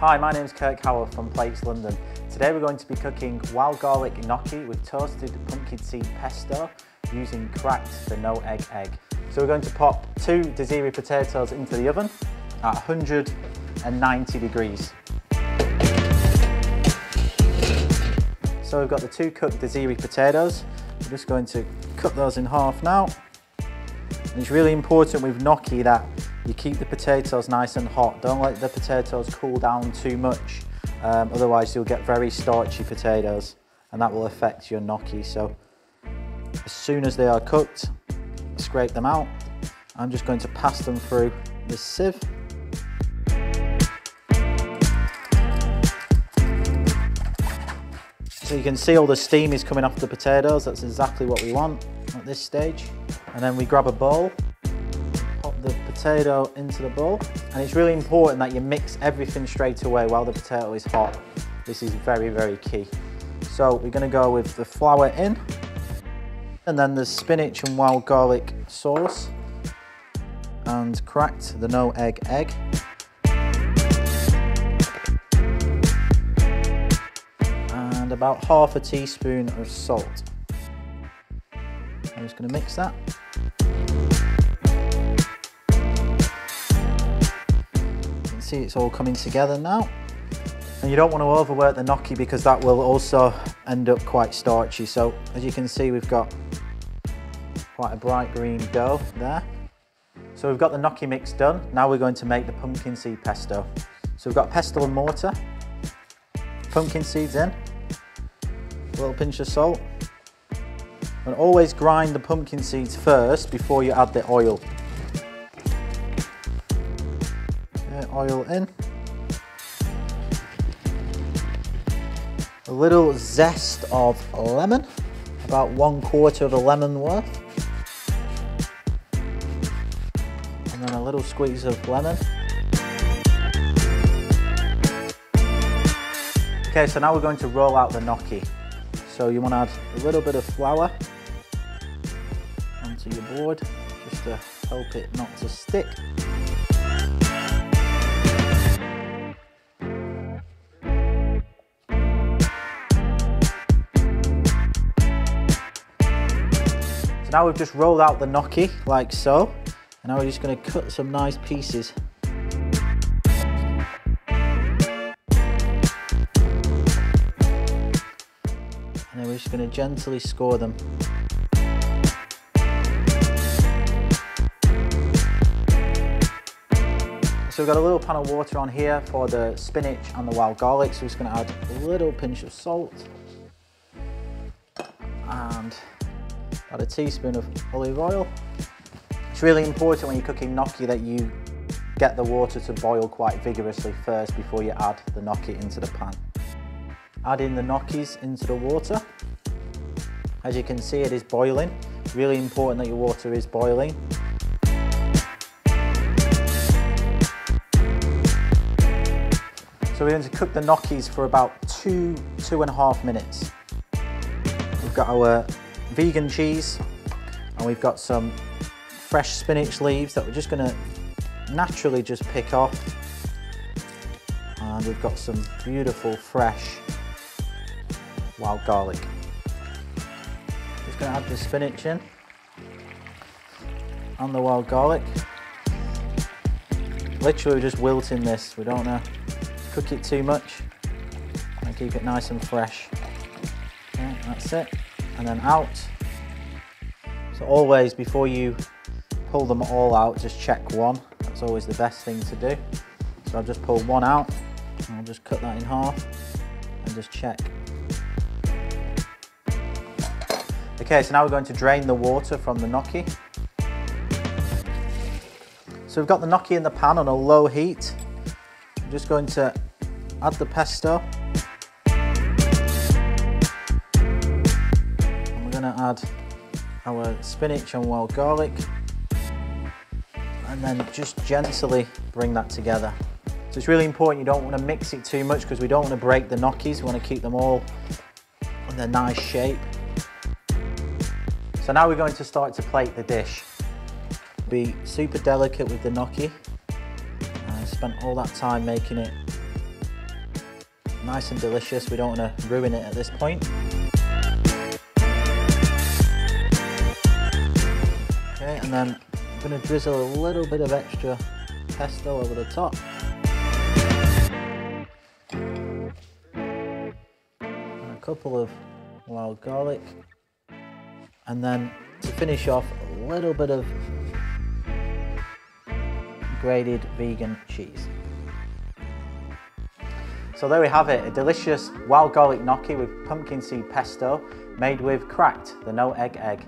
Hi, my name is Kirk Haworth from Plates London. Today we're going to be cooking wild garlic gnocchi with toasted pumpkin seed pesto using Crackd the no egg egg. So we're going to pop two Desiree potatoes into the oven at 190 degrees. So we've got the two cooked Desiree potatoes. We're just going to cut those in half now. And it's really important with gnocchi that you keep the potatoes nice and hot. Don't let the potatoes cool down too much. Um, otherwise you'll get very starchy potatoes and that will affect your gnocchi. So as soon as they are cooked, scrape them out. I'm just going to pass them through the sieve. So you can see all the steam is coming off the potatoes. That's exactly what we want at this stage. And then we grab a bowl, the potato into the bowl. And it's really important that you mix everything straight away while the potato is hot. This is very, very key. So we're gonna go with the flour in, and then the spinach and wild garlic sauce, and Crackd the no egg egg. And about half a teaspoon of salt. I'm just gonna mix that. See it's all coming together now. And you don't want to overwork the gnocchi because that will also end up quite starchy. So as you can see, we've got quite a bright green dough there. So we've got the gnocchi mix done. Now we're going to make the pumpkin seed pesto. So we've got pestle and mortar, pumpkin seeds in, a little pinch of salt, and always grind the pumpkin seeds first before you add the oil. Oil in. A little zest of lemon, about one quarter of a lemon worth. And then a little squeeze of lemon. Okay, so now we're going to roll out the gnocchi. So you want to add a little bit of flour onto your board just to help it not to stick. Now we've just rolled out the gnocchi like so. And now we're just going to cut some nice pieces and then we're just going to gently score them. So we've got a little pan of water on here for the spinach and the wild garlic, so we're just going to add a little pinch of salt and add a teaspoon of olive oil. It's really important when you're cooking gnocchi that you get the water to boil quite vigorously first before you add the gnocchi into the pan. Add in the gnocchis into the water. As you can see, it is boiling. Really important that your water is boiling. So we're going to cook the gnocchis for about two, two and a half minutes. We've got our vegan cheese and we've got some fresh spinach leaves that we're just going to naturally just pick off. And we've got some beautiful fresh wild garlic. Just going to add the spinach in and the wild garlic. Literally we're just wilting this, we don't want to cook it too much and keep it nice and fresh. Okay, that's it. And then out. So always before you pull them all out, just check one. That's always the best thing to do. So I'll just pull one out and I'll just cut that in half and just check. Okay, so now we're going to drain the water from the gnocchi. So we've got the gnocchi in the pan on a low heat. I'm just going to add the pesto. Add our spinach and wild garlic. And then just gently bring that together. So it's really important you don't want to mix it too much because we don't want to break the gnocchis. We want to keep them all in their nice shape. So now we're going to start to plate the dish. Be super delicate with the gnocchi. I spent all that time making it nice and delicious. We don't want to ruin it at this point. Okay, and then I'm going to drizzle a little bit of extra pesto over the top. And a couple of wild garlic. And then to finish off, a little bit of grated vegan cheese. So there we have it, a delicious wild garlic gnocchi with pumpkin seed pesto made with Crackd, the no egg egg.